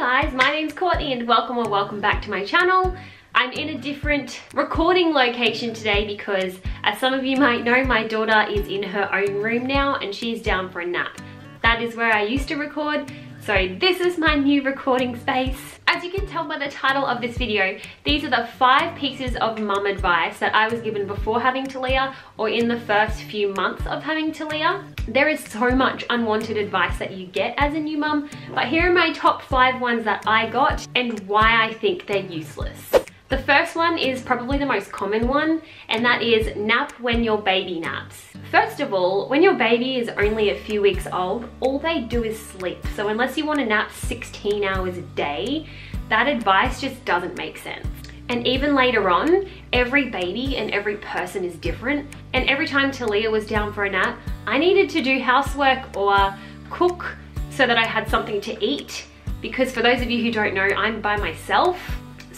guys, my name's Courtney and welcome or welcome back to my channel. I'm in a different recording location today because as some of you might know, my daughter is in her own room now and she's down for a nap. That is where I used to record, so this is my new recording space. As you can tell by the title of this video, these are the five pieces of mum advice that I was given before having Talia or in the first few months of having Talia. There is so much unwanted advice that you get as a new mum, but here are my top five ones that I got and why I think they're useless. The first one is probably the most common one, and that is nap when your baby naps. First of all, when your baby is only a few weeks old, all they do is sleep. So unless you want to nap 16 hours a day, that advice just doesn't make sense. And even later on, every baby and every person is different. And every time Talia was down for a nap, I needed to do housework or cook so that I had something to eat. Because for those of you who don't know, I'm by myself.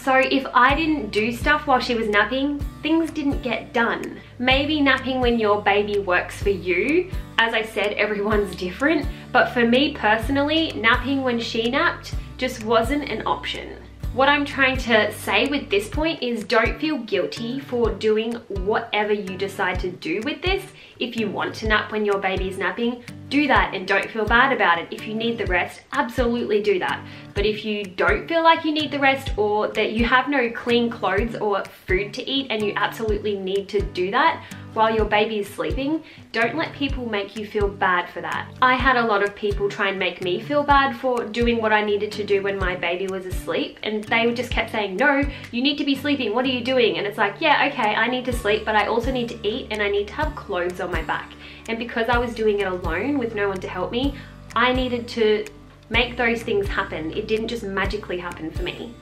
So if I didn't do stuff while she was napping, things didn't get done. Maybe napping when your baby works for you. As I said, everyone's different. But for me personally, napping when she napped just wasn't an option. What I'm trying to say with this point is don't feel guilty for doing whatever you decide to do with this. If you want to nap when your baby's napping, do that and don't feel bad about it. If you need the rest, absolutely do that. But if you don't feel like you need the rest or that you have no clean clothes or food to eat and you absolutely need to do that, while your baby is sleeping, don't let people make you feel bad for that. I had a lot of people try and make me feel bad for doing what I needed to do when my baby was asleep and they just kept saying, no, you need to be sleeping, what are you doing? And it's like, yeah, okay, I need to sleep, but I also need to eat and I need to have clothes on my back. And because I was doing it alone with no one to help me, I needed to make those things happen. It didn't just magically happen for me.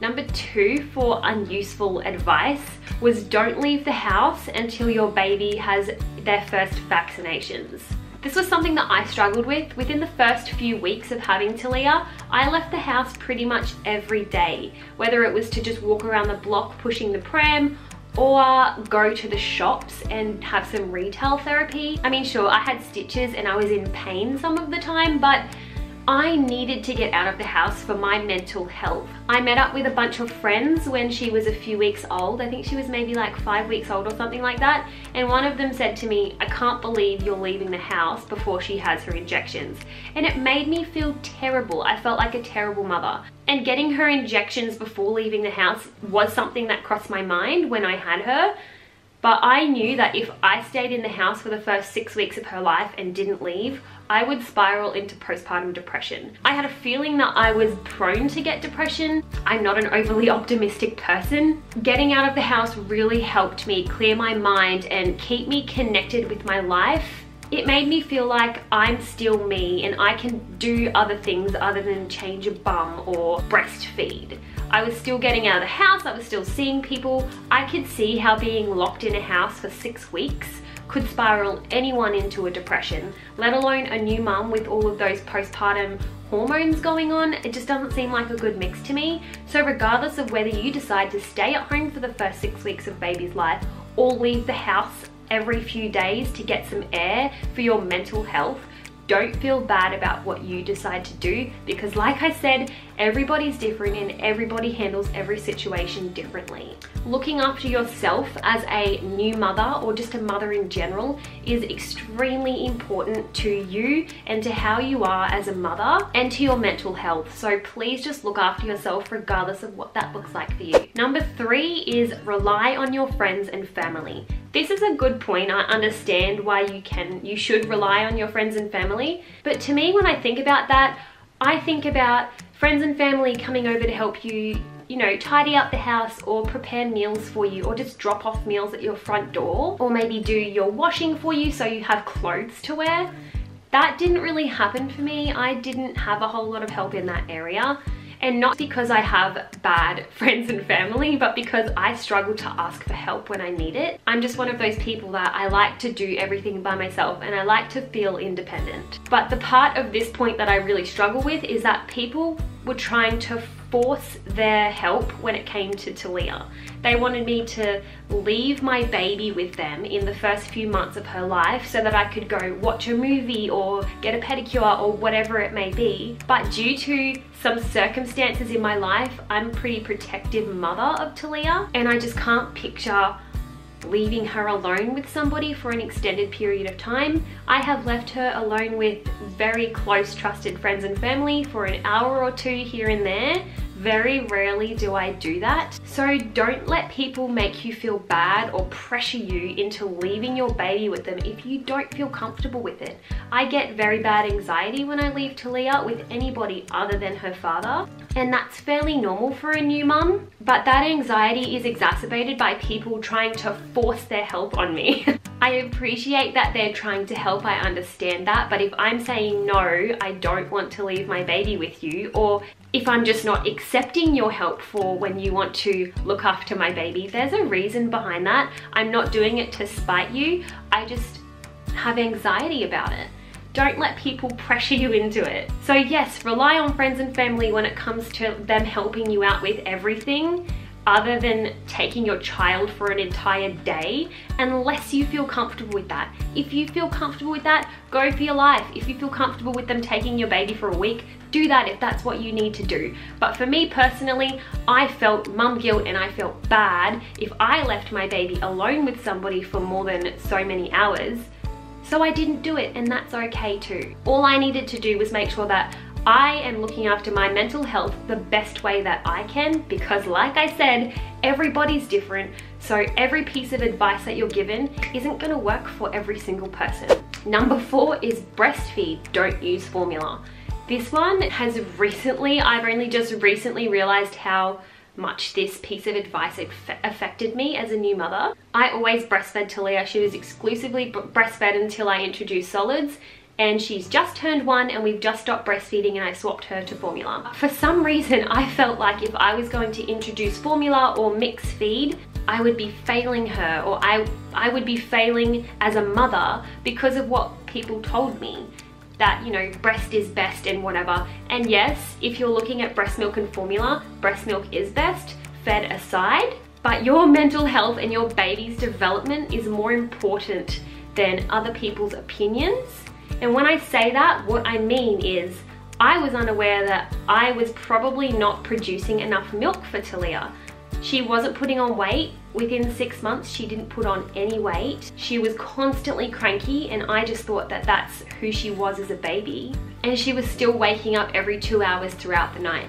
Number two for unuseful advice was don't leave the house until your baby has their first vaccinations. This was something that I struggled with. Within the first few weeks of having Talia, I left the house pretty much every day, whether it was to just walk around the block pushing the pram or go to the shops and have some retail therapy. I mean, sure, I had stitches and I was in pain some of the time, but I needed to get out of the house for my mental health. I met up with a bunch of friends when she was a few weeks old. I think she was maybe like five weeks old or something like that. And one of them said to me, I can't believe you're leaving the house before she has her injections. And it made me feel terrible. I felt like a terrible mother. And getting her injections before leaving the house was something that crossed my mind when I had her. But I knew that if I stayed in the house for the first six weeks of her life and didn't leave, I would spiral into postpartum depression. I had a feeling that I was prone to get depression. I'm not an overly optimistic person. Getting out of the house really helped me clear my mind and keep me connected with my life it made me feel like I'm still me and I can do other things other than change a bum or breastfeed. I was still getting out of the house, I was still seeing people. I could see how being locked in a house for six weeks could spiral anyone into a depression, let alone a new mum with all of those postpartum hormones going on. It just doesn't seem like a good mix to me. So regardless of whether you decide to stay at home for the first six weeks of baby's life or leave the house every few days to get some air for your mental health, don't feel bad about what you decide to do because like I said, everybody's different and everybody handles every situation differently. Looking after yourself as a new mother or just a mother in general is extremely important to you and to how you are as a mother and to your mental health. So please just look after yourself regardless of what that looks like for you. Number three is rely on your friends and family. This is a good point. I understand why you can, you should rely on your friends and family. But to me, when I think about that, I think about friends and family coming over to help you you know, tidy up the house or prepare meals for you or just drop off meals at your front door or maybe do your washing for you so you have clothes to wear. That didn't really happen for me. I didn't have a whole lot of help in that area and not because I have bad friends and family, but because I struggle to ask for help when I need it. I'm just one of those people that I like to do everything by myself and I like to feel independent. But the part of this point that I really struggle with is that people were trying to force their help when it came to Talia. They wanted me to leave my baby with them in the first few months of her life so that I could go watch a movie or get a pedicure or whatever it may be. But due to some circumstances in my life, I'm a pretty protective mother of Talia and I just can't picture leaving her alone with somebody for an extended period of time. I have left her alone with very close trusted friends and family for an hour or two here and there very rarely do I do that. So don't let people make you feel bad or pressure you into leaving your baby with them if you don't feel comfortable with it. I get very bad anxiety when I leave Talia with anybody other than her father. And that's fairly normal for a new mum. But that anxiety is exacerbated by people trying to force their help on me. I appreciate that they're trying to help, I understand that, but if I'm saying no, I don't want to leave my baby with you, or if I'm just not accepting your help for when you want to look after my baby, there's a reason behind that. I'm not doing it to spite you, I just have anxiety about it. Don't let people pressure you into it. So yes, rely on friends and family when it comes to them helping you out with everything, other than taking your child for an entire day unless you feel comfortable with that. If you feel comfortable with that, go for your life. If you feel comfortable with them taking your baby for a week, do that if that's what you need to do. But for me personally, I felt mum guilt and I felt bad if I left my baby alone with somebody for more than so many hours. So I didn't do it and that's okay too. All I needed to do was make sure that I am looking after my mental health the best way that I can because like I said, everybody's different. So every piece of advice that you're given isn't gonna work for every single person. Number four is breastfeed, don't use formula. This one has recently, I've only just recently realized how much this piece of advice affected me as a new mother. I always breastfed Talia. She was exclusively breastfed until I introduced solids and she's just turned one and we've just stopped breastfeeding and I swapped her to formula. For some reason, I felt like if I was going to introduce formula or mix feed, I would be failing her or I, I would be failing as a mother because of what people told me that, you know, breast is best and whatever. And yes, if you're looking at breast milk and formula, breast milk is best, fed aside, but your mental health and your baby's development is more important than other people's opinions and when I say that, what I mean is I was unaware that I was probably not producing enough milk for Talia. She wasn't putting on weight. Within six months, she didn't put on any weight. She was constantly cranky and I just thought that that's who she was as a baby. And she was still waking up every two hours throughout the night.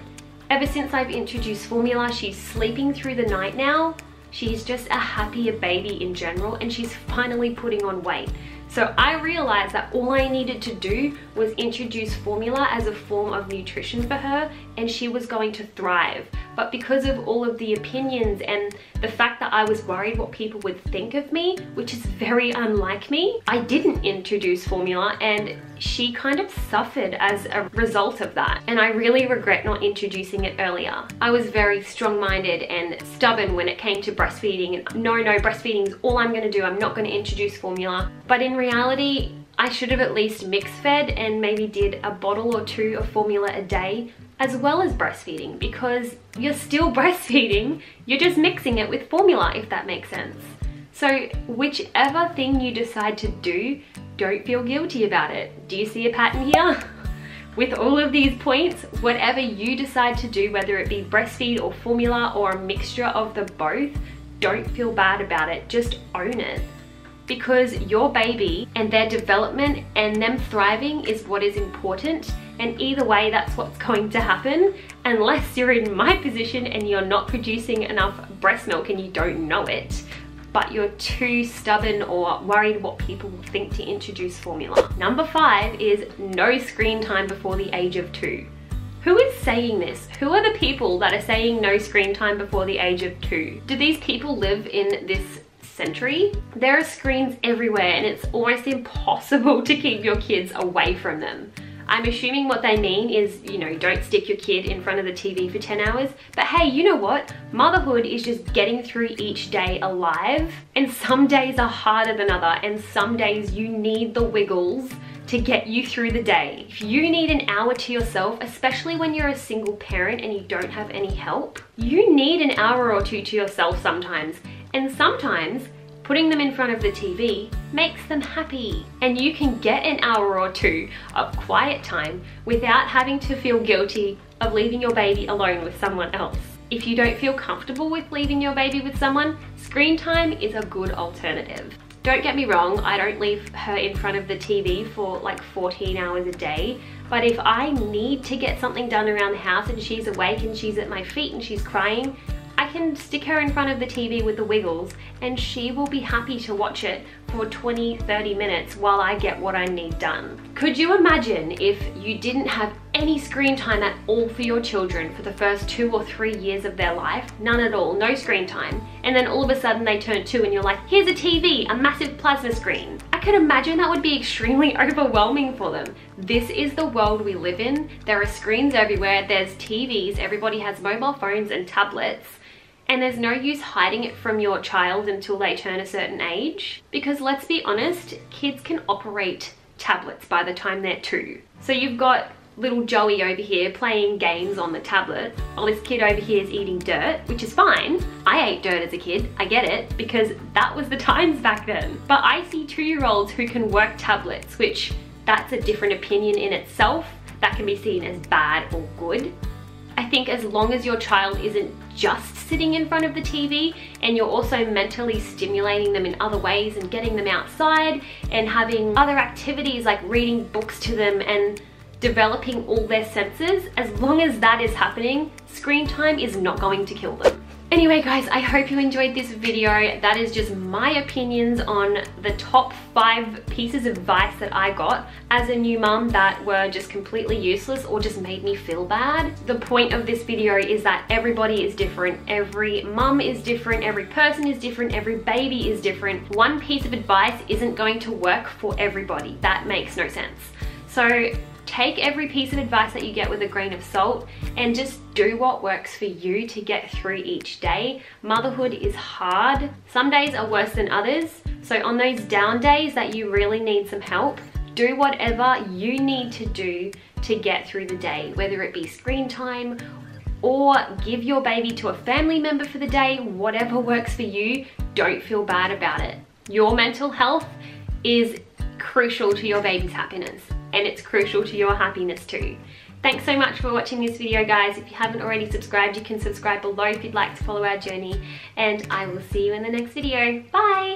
Ever since I've introduced formula, she's sleeping through the night now. She's just a happier baby in general and she's finally putting on weight. So I realized that all I needed to do was introduce formula as a form of nutrition for her and she was going to thrive. But because of all of the opinions and the fact that I was worried what people would think of me, which is very unlike me, I didn't introduce formula and she kind of suffered as a result of that. And I really regret not introducing it earlier. I was very strong-minded and stubborn when it came to breastfeeding. And no, no, breastfeeding is all I'm gonna do. I'm not gonna introduce formula. But in reality, I should have at least mix fed and maybe did a bottle or two of formula a day as well as breastfeeding because you're still breastfeeding, you're just mixing it with formula if that makes sense. So whichever thing you decide to do, don't feel guilty about it. Do you see a pattern here? With all of these points, whatever you decide to do, whether it be breastfeed or formula or a mixture of the both, don't feel bad about it, just own it. Because your baby and their development and them thriving is what is important. And either way that's what's going to happen. Unless you're in my position and you're not producing enough breast milk and you don't know it but you're too stubborn or worried what people will think to introduce formula. Number five is no screen time before the age of two. Who is saying this? Who are the people that are saying no screen time before the age of two? Do these people live in this century. There are screens everywhere and it's almost impossible to keep your kids away from them. I'm assuming what they mean is, you know, don't stick your kid in front of the TV for 10 hours. But hey, you know what? Motherhood is just getting through each day alive. And some days are harder than other. And some days you need the wiggles to get you through the day. If you need an hour to yourself, especially when you're a single parent and you don't have any help, you need an hour or two to yourself sometimes. And sometimes putting them in front of the TV makes them happy. And you can get an hour or two of quiet time without having to feel guilty of leaving your baby alone with someone else. If you don't feel comfortable with leaving your baby with someone, screen time is a good alternative. Don't get me wrong, I don't leave her in front of the TV for like 14 hours a day, but if I need to get something done around the house and she's awake and she's at my feet and she's crying, I can stick her in front of the TV with the Wiggles and she will be happy to watch it for 20, 30 minutes while I get what I need done. Could you imagine if you didn't have any screen time at all for your children for the first two or three years of their life? None at all, no screen time. And then all of a sudden they turn two and you're like, here's a TV, a massive plasma screen. I could imagine that would be extremely overwhelming for them. This is the world we live in. There are screens everywhere, there's TVs, everybody has mobile phones and tablets and there's no use hiding it from your child until they turn a certain age because let's be honest kids can operate tablets by the time they're two so you've got little Joey over here playing games on the tablet while this kid over here is eating dirt, which is fine. I ate dirt as a kid, I get it, because that was the times back then. But I see two-year-olds who can work tablets, which that's a different opinion in itself. That can be seen as bad or good. I think as long as your child isn't just sitting in front of the TV and you're also mentally stimulating them in other ways and getting them outside and having other activities like reading books to them and developing all their senses, as long as that is happening, screen time is not going to kill them. Anyway guys, I hope you enjoyed this video. That is just my opinions on the top five pieces of advice that I got as a new mum that were just completely useless or just made me feel bad. The point of this video is that everybody is different. Every mum is different, every person is different, every baby is different. One piece of advice isn't going to work for everybody. That makes no sense. So take every piece of advice that you get with a grain of salt and just do what works for you to get through each day. Motherhood is hard. Some days are worse than others. So on those down days that you really need some help, do whatever you need to do to get through the day, whether it be screen time or give your baby to a family member for the day, whatever works for you, don't feel bad about it. Your mental health is crucial to your baby's happiness and it's crucial to your happiness too. Thanks so much for watching this video guys. If you haven't already subscribed, you can subscribe below if you'd like to follow our journey and I will see you in the next video. Bye!